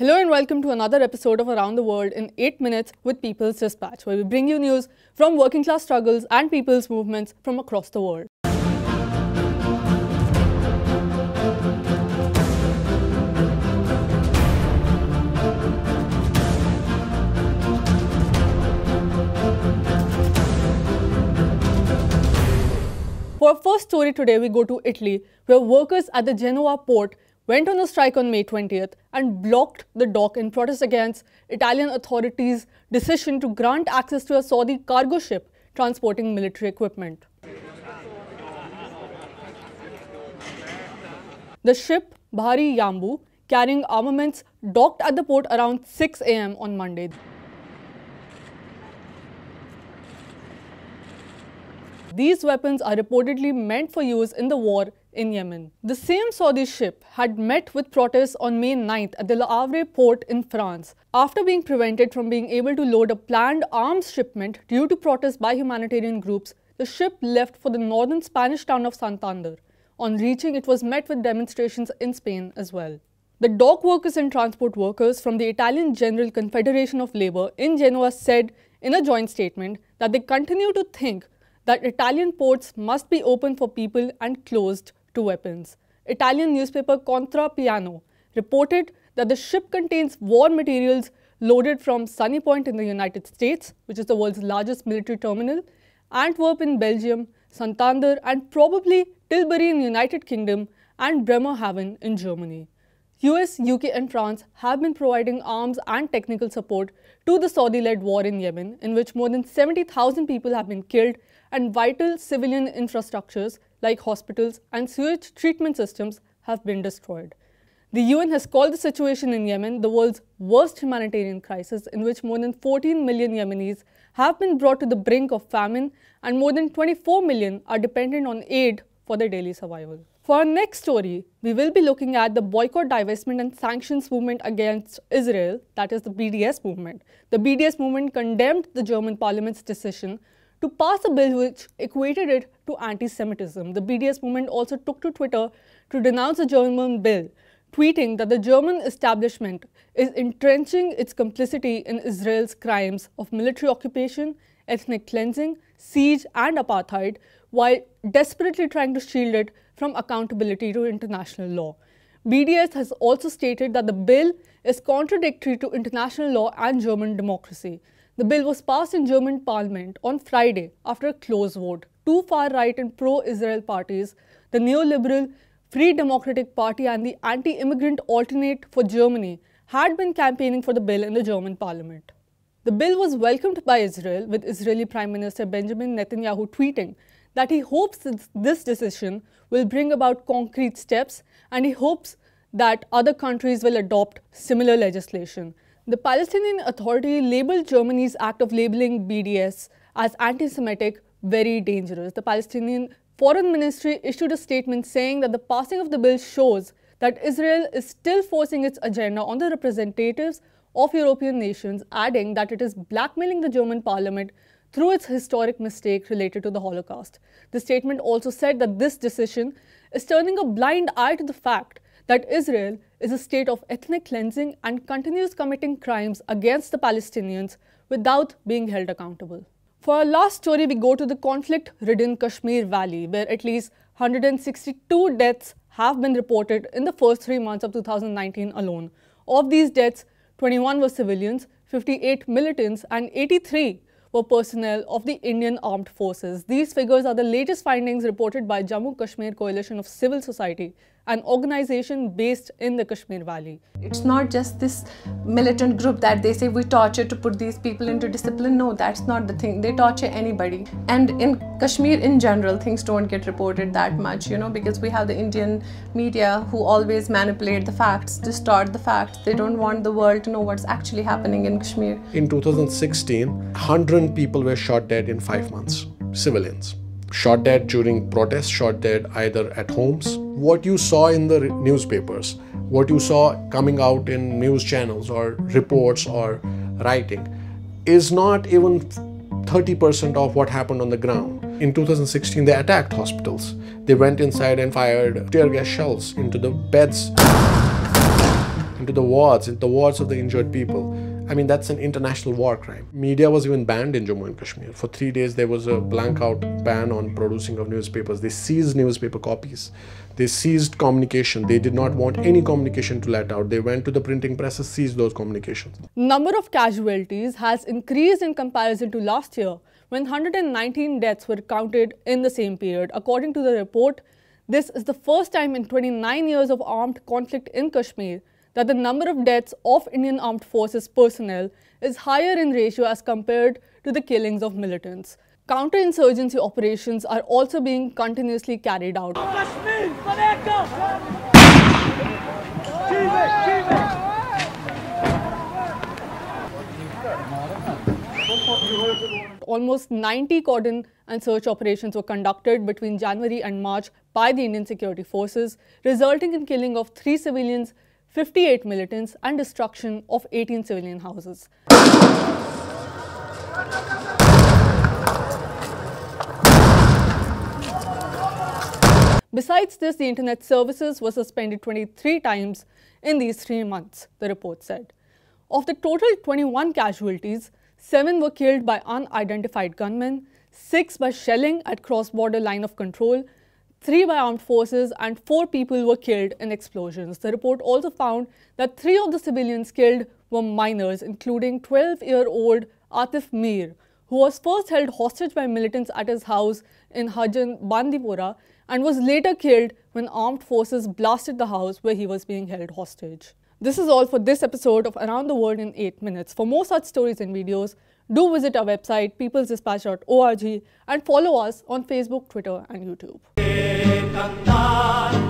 Hello and welcome to another episode of Around the World in 8 minutes with People's Dispatch, where we bring you news from working class struggles and people's movements from across the world. For our first story today, we go to Italy, where workers at the Genoa port went on a strike on May 20th and blocked the dock in protest against Italian authorities' decision to grant access to a Saudi cargo ship transporting military equipment. The ship Bahri Yanbu, carrying armaments, docked at the port around 6 am on Monday. These weapons are reportedly meant for use in the war in Yemen. The same Saudi ship had met with protests on May 9th at the Le Havre port in France after being prevented from being able to load a planned arms shipment due to protests by humanitarian groups. The ship left for the northern Spanish town of Santander. On reaching, it was met with demonstrations in Spain as well. The dock workers and transport workers from the Italian General Confederation of Labour in Genoa said in a joint statement that they continue to think that Italian ports must be open for people and closed to weapons. Italian newspaper Contropiano reported that the ship contains war materials loaded from Sunny Point in the United States, which is the world's largest military terminal, Antwerp in Belgium, Santander, and probably Tilbury in the United Kingdom and Bremerhaven in Germany. US, UK, and France have been providing arms and technical support to the Saudi led war in Yemen, in which more than 70,000 people have been killed and vital civilian infrastructures like hospitals and sewage treatment systems have been destroyed. The UN has called the situation in Yemen the world's worst humanitarian crisis, in which more than 14 million Yemenis have been brought to the brink of famine and more than 24 million are dependent on aid for their daily survival. For our next story, we will be looking at the boycott, divestment, and sanctions movement against Israel, that is the BDS movement. The BDS movement condemned the German parliament's decision to pass a bill which equated it to anti Semitism. The BDS movement also took to Twitter to denounce the German bill, tweeting that the German establishment is entrenching its complicity in Israel's crimes of military occupation, ethnic cleansing, siege, and apartheid, while desperately trying to shield it from accountability to international law. BDS has also stated that the bill is contradictory to international law and German democracy. The bill was passed in German parliament on Friday after a close vote. Two far-right and pro-Israel parties, the neoliberal Free Democratic Party and the anti-immigrant Alternate for Germany, had been campaigning for the bill in the German parliament. The bill was welcomed by Israel, with Israeli Prime Minister Benjamin Netanyahu tweeting that he hopes this decision will bring about concrete steps and he hopes that other countries will adopt similar legislation. The Palestinian Authority labeled Germany's act of labeling BDS as anti Semitic very dangerous. The Palestinian Foreign Ministry issued a statement saying that the passing of the bill shows that Israel is still forcing its agenda on the representatives of European nations, adding that it is blackmailing the German parliament through its historic mistake related to the Holocaust. The statement also said that this decision is turning a blind eye to the fact that Israel is a state of ethnic cleansing and continues committing crimes against the Palestinians without being held accountable. For our last story, we go to the conflict ridden Kashmir Valley, where at least 162 deaths have been reported in the first three months of 2019 alone. Of these deaths, 21 were civilians, 58 militants, and 83 were personnel of the Indian Armed Forces. These figures are the latest findings reported by Jammu Kashmir Coalition of Civil Society, an organization based in the Kashmir Valley. It's not just this militant group that they say we torture to put these people into discipline. No, that's not the thing. They torture anybody. And in Kashmir in general, things don't get reported that much, you know, because we have the Indian media who always manipulate the facts, distort the facts. They don't want the world to know what's actually happening in Kashmir. In 2016, 100 people were shot dead in five months, civilians shot dead during protests, shot dead either at homes. What you saw in the newspapers, what you saw coming out in news channels or reports or writing is not even 30% of what happened on the ground. In 2016, they attacked hospitals. They went inside and fired tear gas shells into the beds. into the wards, into the wards of the injured people. I mean, that's an international war crime. Media was even banned in Jammu and Kashmir. For three days, there was a blank out ban on producing of newspapers. They seized newspaper copies. They seized communication. They did not want any communication to let out. They went to the printing presses, seized those communications. Number of casualties has increased in comparison to last year when 119 deaths were counted in the same period. According to the report, this is the first time in 29 years of armed conflict in Kashmir that the number of deaths of Indian Armed Forces personnel is higher in ratio as compared to the killings of militants. Counterinsurgency operations are also being continuously carried out. Almost 90 cordon and search operations were conducted between January and March by the Indian security forces, resulting in killing of 3 civilians, 58 militants and destruction of 18 civilian houses. Besides this, the internet services were suspended 23 times in these three months, the report said. Of the total 21 casualties, 7 were killed by unidentified gunmen, 6 by shelling at cross-border line of control, 3 by armed forces and 4 people were killed in explosions. The report also found that 3 of the civilians killed were minors, including 12-year-old Atif Mir, who was first held hostage by militants at his house in Hajan, Bandipora and was later killed when armed forces blasted the house where he was being held hostage. This is all for this episode of Around the World in 8 minutes. For more such stories and videos, do visit our website peoplesdispatch.org and follow us on Facebook, Twitter and YouTube. que cantar.